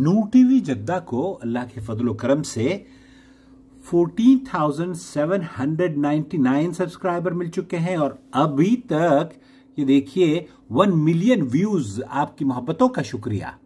नूर TV Jeddah को अल्लाह के फजल करम से 14,799 सब्सक्राइबर मिल चुके हैं और अभी तक ये देखिए वन मिलियन व्यूज़ आपकी मोहब्बतों का शुक्रिया।